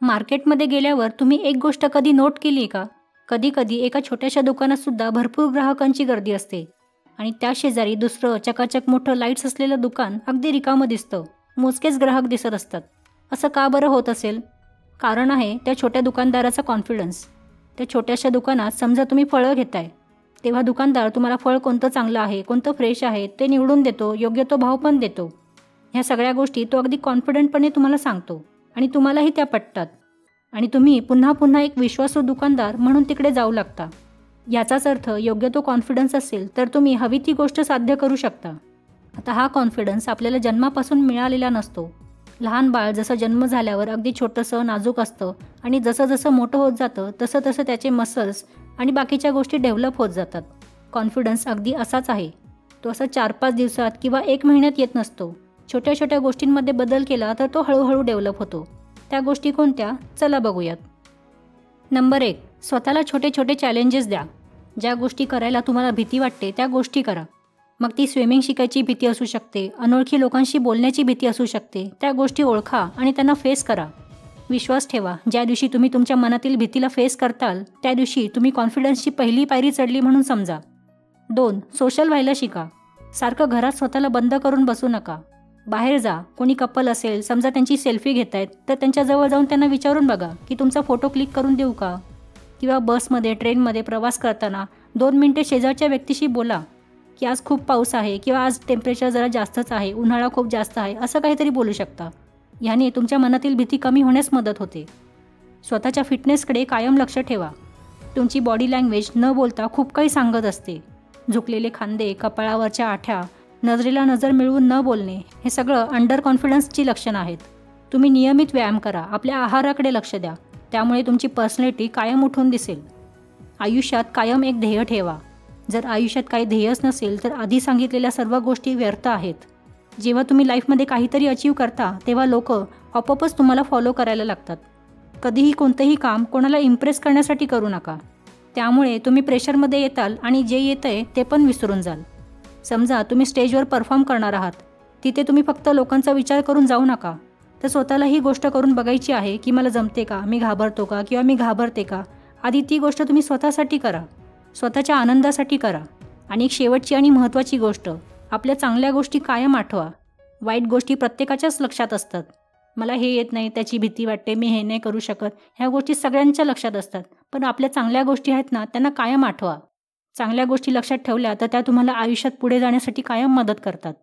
मार्केटमध्ये गेल्यावर तुम्ही एक गोष्ट कधी नोट केली का? कधी कधी एका छोट्याशा दुकानातसुद्धा भरपूर ग्राहकांची गर्दी असते. आणि त्या शेजारी दुसरं चकाचक मोठं लाईट्स असलेलं दुकान अगदी रिकामं दिसतं. मोजकेच ग्राहक दिसत असतात. असं का बरं होत असेल? कारण आहे त्या छोट्या दुकानदाराचा कॉन्फिडन्स त्या छोट्याशा दुकानात समजा तुम्ही फळं घेताय. तेव्हा दुकानदार तुम्हाला फळ कोणतं चांगलं आहे कोणतं फ्रेश आहे ते निवडून देतो योग्य तो भाव पण देतो. ह्या सगळ्या गोष्टी तो अगदी कॉन्फिडंटपणे तुम्हाला सांगतो. आणि तुम्हालाही त्या पटतात. आणि तुम्ही पुन्हा पुन्हा एक विश्वासू दुकानदार म्हणून तिकडे जाऊ लागता. याचाच अर्थ योग्य तो कॉन्फिडन्स असेल तर तुम्ही हवी ती गोष्ट साध्य करू शकता. आता हा कॉन्फिडन्स आपल्याला जन्मापासून मिळालेला नसतो. लहान बाळ जसं जन्म झाल्यावर अगदी छोटंसं नाजूक असतं आणि जसं जसं मोठं होत जातं तसं तसं त्याचे मसल्स आणि बाकीच्या गोष्टी डेव्हलप होत जातात. कॉन्फिडन्स अगदी असाच आहे. तो असा चार पाच दिवसात किंवा एक महिन्यात येत नसतो. छोट्या छोट्या गोष्टींमध्ये बदल केला तर तो हळूहळू डेव्हलप होतो. त्या गोष्टी कोणत्या? चला बघूयात. नंबर एक स्वतःला छोटे छोटे चॅलेंजेस द्या. ज्या गोष्टी करायला तुम्हाला भीती वाटते त्या गोष्टी करा. मग ती स्विमिंग शिकायची भीती असू शकते अनोळखी लोकांशी बोलण्याची भीती असू शकते त्या गोष्टी ओळखा आणि त्यांना फेस करा. विश्वास ठेवा ज्या दिवशी तुम्ही तुमच्या मनातील भीतीला फेस करताल त्या दिवशी तुम्ही कॉन्फिडन्सची पहिली पायरी चढली म्हणून समजा. दोन सोशल व्हायला शिका. सारखं घरात स्वतःला बंद करून बसू नका. बाहेर जा. कोणी कपल असेल समजा त्यांची सेल्फी घेत आहेत तर त्यांच्याजवळ जाऊन त्यांना विचारून बघा की तुमचा फोटो क्लिक करून देऊ का? किंवा बसमध्ये ट्रेनमध्ये प्रवास करताना दोन मिनटे शेजारच्या व्यक्तीशी बोला की आज खूप पाऊस आहे किंवा आज टेम्परेचर जरा जास्तच आहे उन्हाळा खूप जास्त आहे असं काहीतरी बोलू शकता. ह्याने तुमच्या मनातील भीती कमी होण्यास मदत होते. स्वतःच्या फिटनेसकडे कायम लक्ष ठेवा. तुमची बॉडी लँग्वेज न बोलता खूप काही सांगत असते. झुकलेले खांदे कपाळावरच्या आठ्या नजरेला नजर मिळवून न बोलणे हे सगळं अंडर कॉन्फिडन्सची लक्षणं आहेत. तुम्ही नियमित व्यायाम करा आपल्या आहाराकडे लक्ष द्या त्यामुळे तुमची पर्सनॅलिटी कायम उठून दिसेल. आयुष्यात कायम एक ध्येय ठेवा. जर आयुष्यात काही ध्येयच नसेल तर आधी सांगितलेल्या सर्व गोष्टी व्यर्थ आहेत. जेव्हा तुम्ही लाईफमध्ये काहीतरी अचीव करता तेव्हा लोक आपोआपच तुम्हाला फॉलो करायला लागतात. कधीही कोणतंही काम कोणाला इम्प्रेस करण्यासाठी करू नका. त्यामुळे तुम्ही प्रेशरमध्ये येताल आणि जे येतं आहे ते पण विसरून जाल. समजा तुम्ही स्टेजवर परफॉर्म करणार आहात तिथे तुम्ही फक्त लोकांचा विचार करून जाऊ नका. तर स्वतःला ही गोष्ट करून बघायची आहे की मला जमते का मी घाबरतो का किंवा मी घाबरते का आधी ती गोष्ट तुम्ही स्वतःसाठी करा. स्वतःच्या आनंदासाठी करा. आणि एक शेवटची आणि महत्त्वाची गोष्ट आपल्या चांगल्या गोष्टी कायम आठवा. वाईट गोष्टी प्रत्येकाच्याच लक्षात असतात. मला हे येत नाही त्याची भीती वाटते मी हे नाही करू शकत ह्या गोष्टी सगळ्यांच्या लक्षात असतात. पण आपल्या चांगल्या गोष्टी आहेत ना त्यांना कायम आठवा. चांगल्या गोष्टी लक्षात ठेवल्या तर त्या तुम्हाला आयुष्यात पुढे जाण्यासाठी कायम मदत करतात.